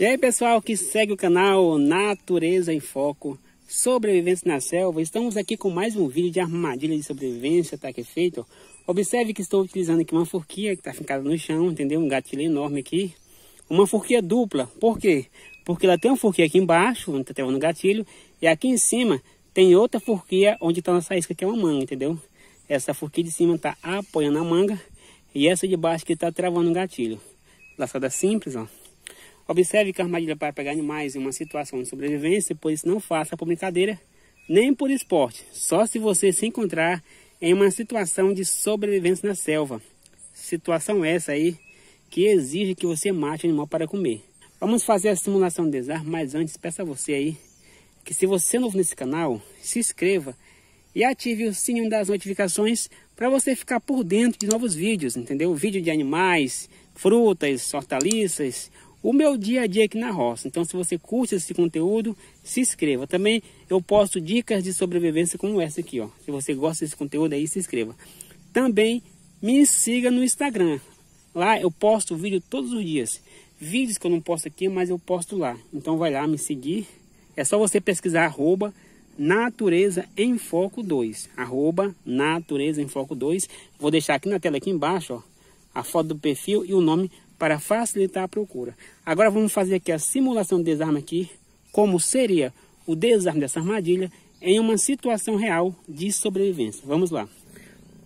E aí pessoal que segue o canal Natureza em Foco, sobrevivência na selva, estamos aqui com mais um vídeo de armadilha de sobrevivência, tá aqui feito. Observe que estou utilizando aqui uma forquilha que está fincada no chão, entendeu? Um gatilho enorme aqui. Uma forquilha dupla, por quê? Porque ela tem uma forquilha aqui embaixo, onde está travando o gatilho, e aqui em cima tem outra forquilha onde está nossa isca, que é uma manga, entendeu? Essa forquilha de cima está apoiando a manga, e essa de baixo que está travando o gatilho. Laçada simples, ó. Observe que a armadilha para pegar animais em uma situação de sobrevivência, pois não faça por brincadeira nem por esporte, só se você se encontrar em uma situação de sobrevivência na selva. Situação essa aí que exige que você mate o animal para comer. Vamos fazer a simulação de desarme, mas antes peço a você aí que se você é novo nesse canal, se inscreva e ative o sininho das notificações para você ficar por dentro de novos vídeos, entendeu? Vídeo de animais, frutas, hortaliças, o meu dia a dia aqui na roça. Então, se você curte esse conteúdo, se inscreva. Também eu posto dicas de sobrevivência como essa aqui, ó. Se você gosta desse conteúdo aí, se inscreva. Também me siga no Instagram. Lá eu posto vídeo todos os dias. Vídeos que eu não posto aqui, mas eu posto lá. Então vai lá me seguir. É só você pesquisar arroba Natureza em Foco 2. Arroba Natureza em Foco 2. Vou deixar aqui na tela aqui embaixo, ó, a foto do perfil e o nome para facilitar a procura. Agora vamos fazer aqui a simulação de desarme aqui, como seria o desarme dessa armadilha em uma situação real de sobrevivência. Vamos lá.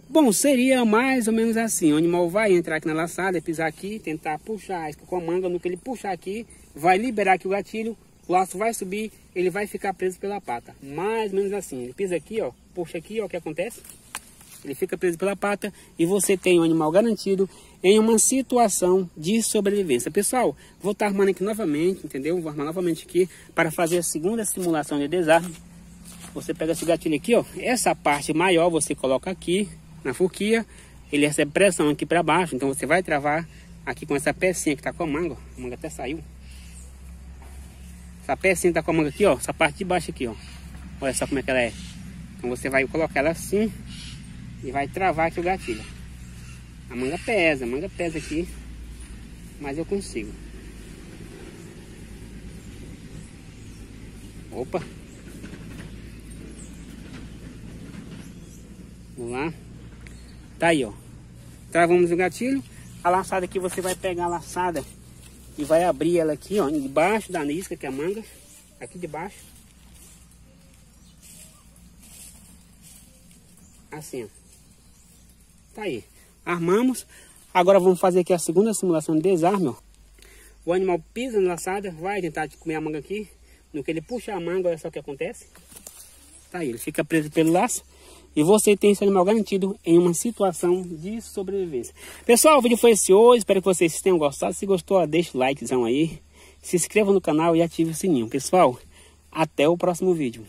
Bom, seria mais ou menos assim. O animal vai entrar aqui na laçada, pisar aqui, tentar puxar a com a manga. No que ele puxar aqui, vai liberar aqui o gatilho, o laço vai subir, ele vai ficar preso pela pata. Mais ou menos assim. Ele pisa aqui, ó, puxa aqui, ó, o que acontece? Ele fica preso pela pata e você tem o um animal garantido em uma situação de sobrevivência. Pessoal, vou estar armando aqui novamente, entendeu? Vou armar novamente aqui para fazer a segunda simulação de desarme. Você pega esse gatilho aqui, ó. Essa parte maior você coloca aqui na forquilha. Ele recebe pressão aqui para baixo, então você vai travar aqui com essa pecinha que está com a manga. A manga até saiu. Essa pecinha que tá com a manga aqui, ó. Essa parte de baixo aqui, ó. Olha só como é que ela é. Então você vai colocar ela assim e vai travar aqui o gatilho. A manga pesa, a manga pesa aqui, mas eu consigo. Opa! Vamos lá. Tá aí, ó. Travamos o gatilho. A laçada aqui você vai pegar a laçada e vai abrir ela aqui, ó, debaixo da nisca, que é a manga. Aqui debaixo. Assim, ó. Tá aí. Armamos. Agora vamos fazer aqui a segunda simulação de desarme, ó. O animal pisa na laçada, vai tentar comer a manga aqui. No que ele puxa a manga, olha só o que acontece. Tá aí, ele fica preso pelo laço. E você tem esse animal garantido em uma situação de sobrevivência. Pessoal, o vídeo foi esse hoje. Espero que vocês tenham gostado. Se gostou, deixa o likezão aí. Se inscreva no canal e ative o sininho. Pessoal, até o próximo vídeo.